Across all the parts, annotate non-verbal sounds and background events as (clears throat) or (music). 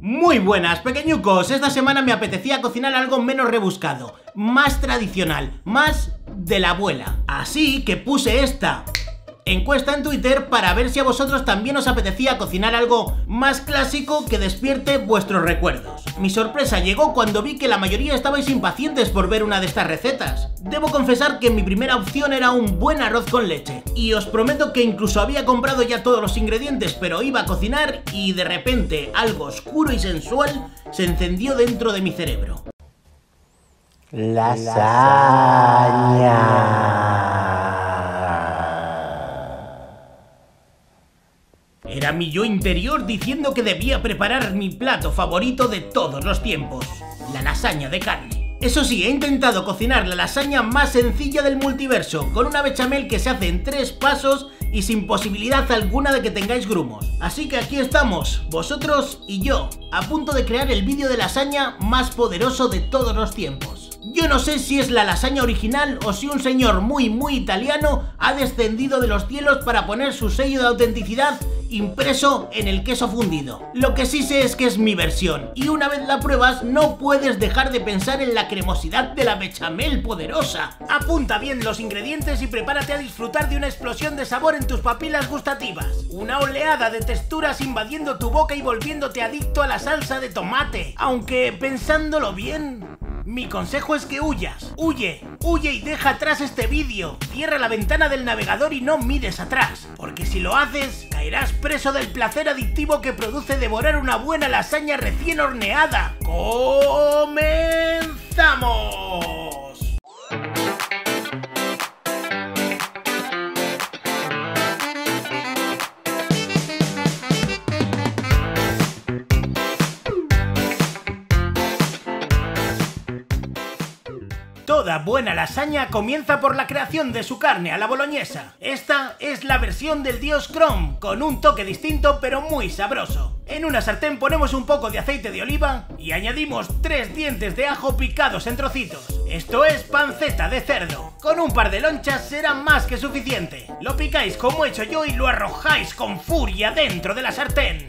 Muy buenas, pequeñucos. Esta semana me apetecía cocinar algo menos rebuscado, más tradicional, más de la abuela. Así que puse esta encuesta en Twitter para ver si a vosotros también os apetecía cocinar algo más clásico que despierte vuestros recuerdos. Mi sorpresa llegó cuando vi que la mayoría estabais impacientes por ver una de estas recetas. Debo confesar que mi primera opción era un buen arroz con leche, y os prometo que incluso había comprado ya todos los ingredientes, pero iba a cocinar y de repente algo oscuro y sensual se encendió dentro de mi cerebro. Era mi yo interior diciendo que debía preparar mi plato favorito de todos los tiempos, la lasaña de carne. Eso sí, he intentado cocinar la lasaña más sencilla del multiverso, con una bechamel que se hace en tres pasos y sin posibilidad alguna de que tengáis grumos. Así que aquí estamos, vosotros y yo, a punto de crear el vídeo de lasaña más poderoso de todos los tiempos. Yo no sé si es la lasaña original o si un señor muy muy italiano ha descendido de los cielos para poner su sello de autenticidad impreso en el queso fundido. Lo que sí sé es que es mi versión, y una vez la pruebas no puedes dejar de pensar en la cremosidad de la bechamel poderosa. Apunta bien los ingredientes y prepárate a disfrutar de una explosión de sabor en tus papilas gustativas. Una oleada de texturas invadiendo tu boca y volviéndote adicto a la salsa de tomate. Aunque pensándolo bien, mi consejo es que huyas. Huye, huye y deja atrás este vídeo. Cierra la ventana del navegador y no mires atrás. Porque si lo haces, caerás preso del placer adictivo que produce devorar una buena lasaña recién horneada. ¡Comenzamos! Toda buena lasaña comienza por la creación de su carne a la boloñesa. Esta es la versión del dios Chrome, con un toque distinto pero muy sabroso. En una sartén ponemos un poco de aceite de oliva y añadimos tres dientes de ajo picados en trocitos. Esto es panceta de cerdo. Con un par de lonchas será más que suficiente. Lo picáis como he hecho yo y lo arrojáis con furia dentro de la sartén.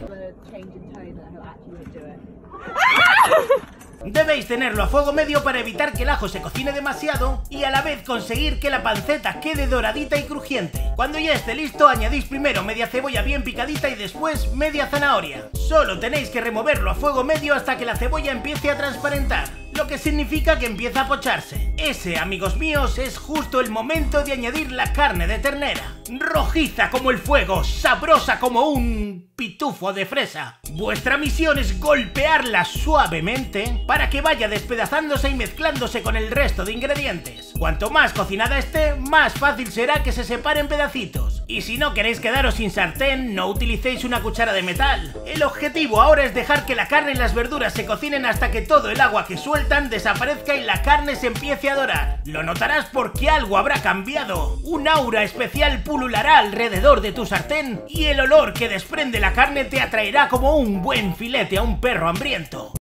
(laughs) Debéis tenerlo a fuego medio para evitar que el ajo se cocine demasiado y a la vez conseguir que la panceta quede doradita y crujiente. Cuando ya esté listo, añadís primero media cebolla bien picadita y después media zanahoria. Solo tenéis que removerlo a fuego medio hasta que la cebolla empiece a transparentar lo que significa que empieza a pocharse. Ese, amigos míos, es justo el momento de añadir la carne de ternera. Rojiza como el fuego, sabrosa como un pitufo de fresa. Vuestra misión es golpearla suavemente para que vaya despedazándose y mezclándose con el resto de ingredientes. Cuanto más cocinada esté, más fácil será que se separen pedacitos. Y si no queréis quedaros sin sartén, no utilicéis una cuchara de metal. El objetivo ahora es dejar que la carne y las verduras se cocinen hasta que todo el agua que suelta desaparezca y la carne se empiece a dorar. Lo notarás porque algo habrá cambiado. Un aura especial pululará alrededor de tu sartén y el olor que desprende la carne te atraerá como un buen filete a un perro hambriento.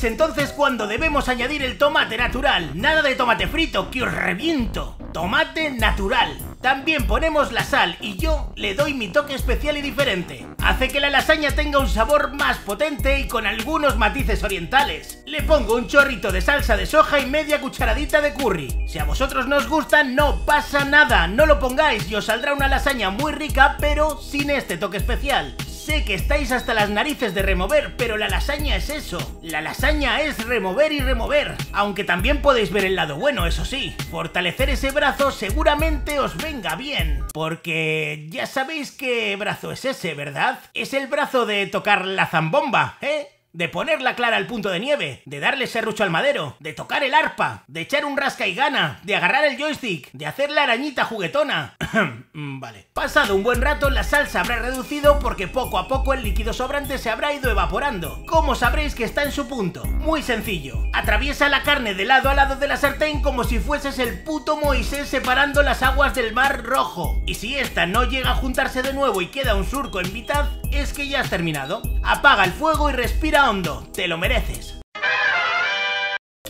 Es entonces cuando debemos añadir el tomate natural. Nada de tomate frito, que os reviento. Tomate natural. También ponemos la sal y yo le doy mi toque especial y diferente. Hace que la lasaña tenga un sabor más potente y con algunos matices orientales. Le pongo un chorrito de salsa de soja y media cucharadita de curry. Si a vosotros no os gusta, no pasa nada, no lo pongáis y os saldrá una lasaña muy rica pero sin este toque especial. Sé que estáis hasta las narices de remover, pero la lasaña es eso. La lasaña es remover y remover. Aunque también podéis ver el lado bueno, eso sí. Fortalecer ese brazo seguramente os venga bien. Porque ya sabéis qué brazo es ese, ¿verdad? Es el brazo de tocar la zambomba, ¿eh? De poner la clara al punto de nieve, de darle serrucho al madero, de tocar el arpa, de echar un rasca y gana, de agarrar el joystick, de hacer la arañita juguetona. (clears throat) Mm, vale. Pasado un buen rato, la salsa habrá reducido porque poco a poco el líquido sobrante se habrá ido evaporando. ¿Cómo sabréis que está en su punto? Muy sencillo. Atraviesa la carne de lado a lado de la sartén como si fueses el puto Moisés separando las aguas del mar rojo. Y si esta no llega a juntarse de nuevo y queda un surco en mitad, es que ya has terminado. Apaga el fuego y respira hondo, te lo mereces.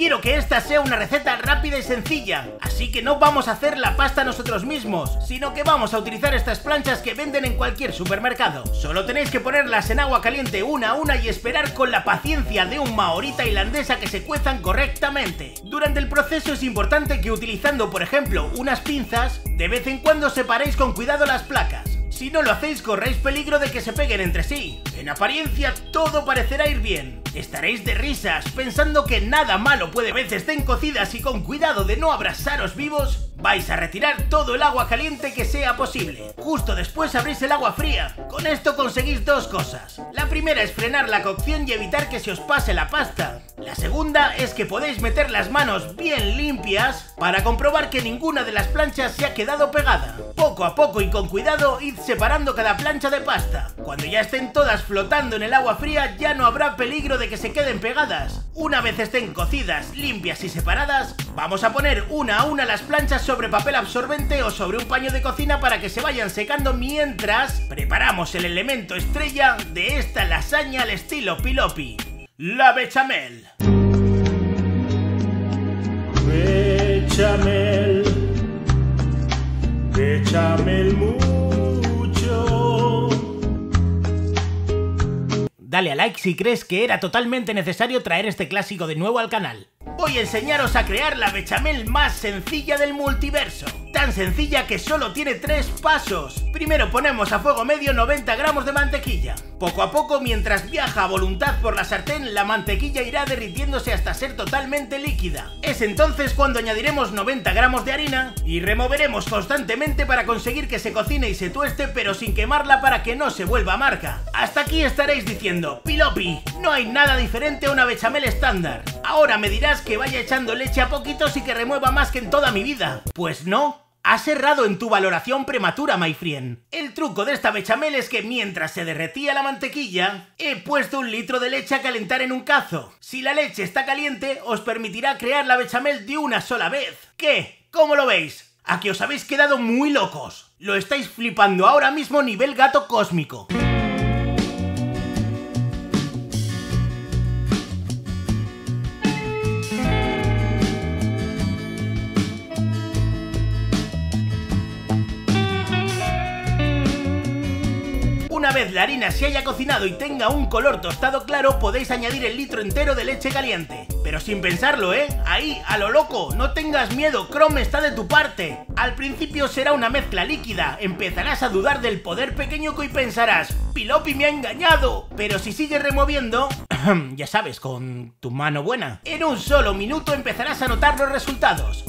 Quiero que esta sea una receta rápida y sencilla, así que no vamos a hacer la pasta nosotros mismos, sino que vamos a utilizar estas planchas que venden en cualquier supermercado. Solo tenéis que ponerlas en agua caliente una a una y esperar con la paciencia de un maorí tailandesa que se cuezan correctamente. Durante el proceso es importante que utilizando por ejemplo unas pinzas, de vez en cuando separéis con cuidado las placas. Si no lo hacéis corréis peligro de que se peguen entre sí. En apariencia todo parecerá ir bien. Estaréis de risas pensando que nada malo puede ver estén cocidas y con cuidado de no abrasaros vivos, vais a retirar todo el agua caliente que sea posible. Justo después abrís el agua fría. Con esto conseguís dos cosas. La primera es frenar la cocción y evitar que se os pase la pasta. La segunda es que podéis meter las manos bien limpias para comprobar que ninguna de las planchas se ha quedado pegada. Poco a poco y con cuidado id separando cada plancha de pasta. Cuando ya estén todas flotando en el agua fría ya no habrá peligro de que se queden pegadas. Una vez estén cocidas, limpias y separadas, vamos a poner una a una las planchas sobre papel absorbente o sobre un paño de cocina para que se vayan secando mientras preparamos el elemento estrella de esta lasaña al estilo pilopi, la bechamel. Bechamel, bechamel mucho. Dale a like si crees que era totalmente necesario traer este clásico de nuevo al canal. Voy a enseñaros a crear la bechamel más sencilla del multiverso. Tan sencilla que solo tiene tres pasos. Primero ponemos a fuego medio 90 gramos de mantequilla. Poco a poco, mientras viaja a voluntad por la sartén, la mantequilla irá derritiéndose hasta ser totalmente líquida. Es entonces cuando añadiremos 90 gramos de harina y removeremos constantemente para conseguir que se cocine y se tueste pero sin quemarla para que no se vuelva marca. Hasta aquí estaréis diciendo, Pilopi, no hay nada diferente a una bechamel estándar. Ahora me dirás que vaya echando leche a poquitos y que remueva más que en toda mi vida. Pues no, Has errado en tu valoración prematura, my friend. El truco de esta bechamel es que mientras se derretía la mantequilla, he puesto un litro de leche a calentar en un cazo. Si la leche está caliente, os permitirá crear la bechamel de una sola vez. ¿Qué? ¿Cómo lo veis? A que os habéis quedado muy locos. Lo estáis flipando ahora mismo nivel gato cósmico. Vez la harina se haya cocinado y tenga un color tostado claro, podéis añadir el litro entero de leche caliente. Pero sin pensarlo, ¿eh? Ahí, a lo loco, no tengas miedo, Chrome está de tu parte. Al principio será una mezcla líquida, empezarás a dudar del poder pequeño y pensarás, Pilopi me ha engañado. Pero si sigues removiendo, (clears throat) ya sabes, con tu mano buena, en un solo minuto empezarás a notar los resultados.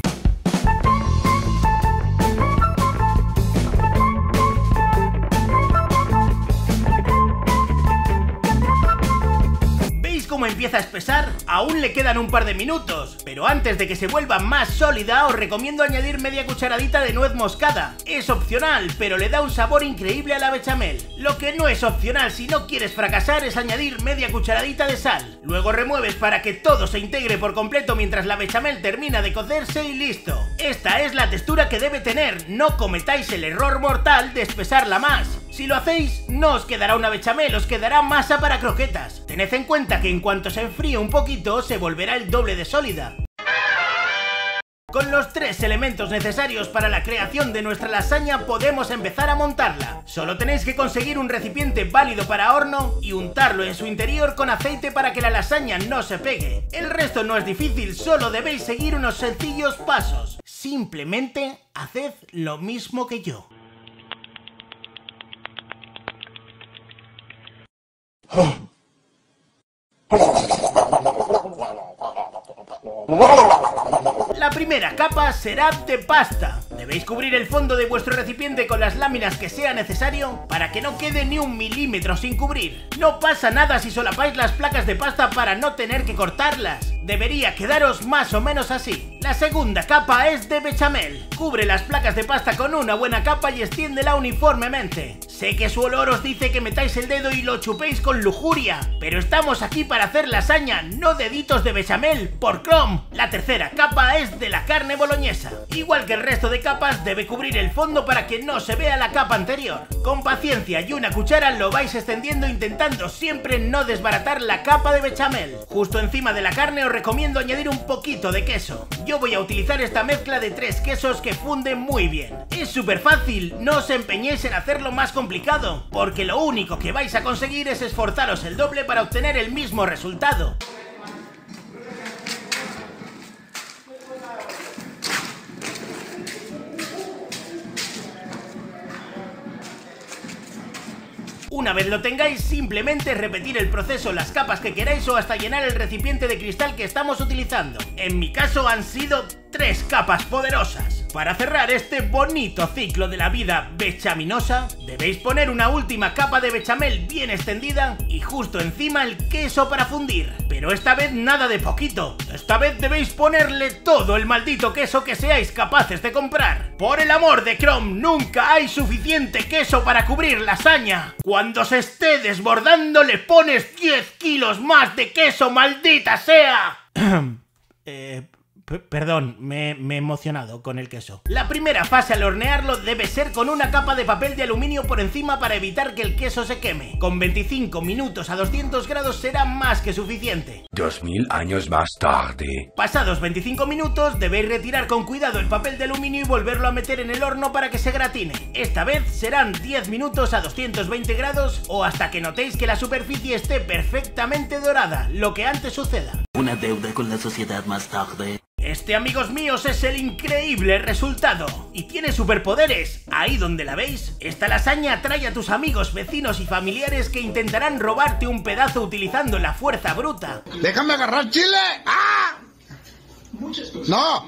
Empieza a espesar? Aún le quedan un par de minutos, pero antes de que se vuelva más sólida os recomiendo añadir media cucharadita de nuez moscada. Es opcional, pero le da un sabor increíble a la bechamel. Lo que no es opcional si no quieres fracasar es añadir media cucharadita de sal. Luego remueves para que todo se integre por completo mientras la bechamel termina de cocerse y listo. Esta es la textura que debe tener, no cometáis el error mortal de espesarla más. Si lo hacéis, no os quedará una bechamel, os quedará masa para croquetas. Tened en cuenta que en cuanto se enfríe un poquito, se volverá el doble de sólida. Con los tres elementos necesarios para la creación de nuestra lasaña podemos empezar a montarla. Solo tenéis que conseguir un recipiente válido para horno y untarlo en su interior con aceite para que la lasaña no se pegue. El resto no es difícil, solo debéis seguir unos sencillos pasos. Simplemente haced lo mismo que yo. La primera capa será de pasta. Debéis cubrir el fondo de vuestro recipiente con las láminas que sea necesario para que no quede ni un milímetro sin cubrir. No pasa nada si solapáis las placas de pasta para no tener que cortarlas. Debería quedaros más o menos así. La segunda capa es de bechamel. Cubre las placas de pasta con una buena capa y extiéndela uniformemente. Sé que su olor os dice que metáis el dedo y lo chupéis con lujuria, pero estamos aquí para hacer lasaña, no deditos de bechamel, por Chrome. La tercera capa es de la carne boloñesa. Igual que el resto de capas, debe cubrir el fondo para que no se vea la capa anterior. Con paciencia y una cuchara lo vais extendiendo intentando siempre no desbaratar la capa de bechamel. Justo encima de la carne os recomiendo añadir un poquito de queso. Yo voy a utilizar esta mezcla de tres quesos que funden muy bien. Es súper fácil, no os empeñéis en hacerlo más complicado porque lo único que vais a conseguir es esforzaros el doble para obtener el mismo resultado. Una vez lo tengáis, simplemente repetir el proceso las capas que queráis o hasta llenar el recipiente de cristal que estamos utilizando. En mi caso han sido tres capas poderosas. Para cerrar este bonito ciclo de la vida bechaminosa, debéis poner una última capa de bechamel bien extendida y justo encima el queso para fundir. Pero esta vez nada de poquito, esta vez debéis ponerle todo el maldito queso que seáis capaces de comprar. Por el amor de Chrome, nunca hay suficiente queso para cubrir lasaña. Cuando se esté desbordando le pones 10 kilos más de queso, maldita sea. (coughs) eh, perdón, me, he emocionado con el queso. La primera fase al hornearlo debe ser con una capa de papel de aluminio por encima para evitar que el queso se queme. Con 25 minutos a 200 grados será más que suficiente. 2000 años más tarde. Pasados 25 minutos debéis retirar con cuidado el papel de aluminio y volverlo a meter en el horno para que se gratine. Esta vez serán 10 minutos a 220 grados o hasta que notéis que la superficie esté perfectamente dorada, lo que antes suceda. Una deuda con la sociedad más tarde. Este, amigos míos, es el increíble resultado. Y tiene superpoderes. Ahí donde la veis, esta lasaña atrae a tus amigos, vecinos y familiares que intentarán robarte un pedazo utilizando la fuerza bruta. ¡Déjame agarrar chile! ¡Ah! ¡No!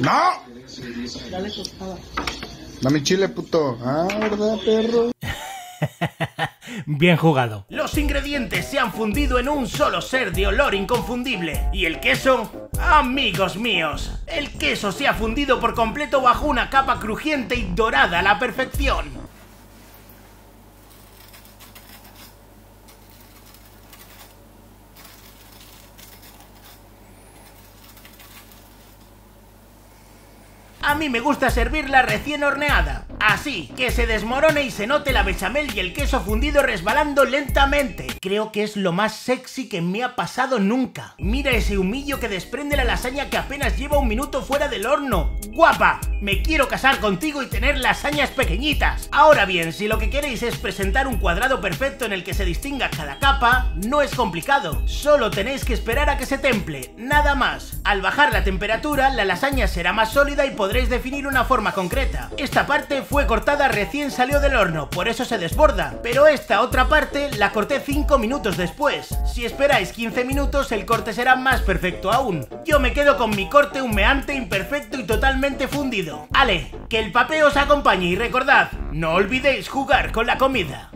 ¡No! Dame chile, puto. Ah, ¿verdad, perro? (laughs) Bien jugado. Los ingredientes se han fundido en un solo ser de olor inconfundible. ¿Y el queso? Amigos míos, el queso se ha fundido por completo bajo una capa crujiente y dorada a la perfección. A mí me gusta servirla recién horneada, así, que se desmorone y se note la bechamel y el queso fundido resbalando lentamente. Creo que es lo más sexy que me ha pasado nunca. Mira ese humillo que desprende la lasaña que apenas lleva un minuto fuera del horno. ¡Guapa! Me quiero casar contigo y tener lasañas pequeñitas. Ahora bien, si lo que queréis es presentar un cuadrado perfecto en el que se distinga cada capa, no es complicado. Solo tenéis que esperar a que se temple, nada más. Al bajar la temperatura, la lasaña será más sólida y podréis definir una forma concreta. Esta parte fue cortada recién salió del horno, por eso se desborda, pero esta otra parte la corté 5 minutos después. Si esperáis 15 minutos el corte será más perfecto aún. Yo me quedo con mi corte humeante, imperfecto y totalmente fundido. Ale, que el papel os acompañe y recordad, no olvidéis jugar con la comida.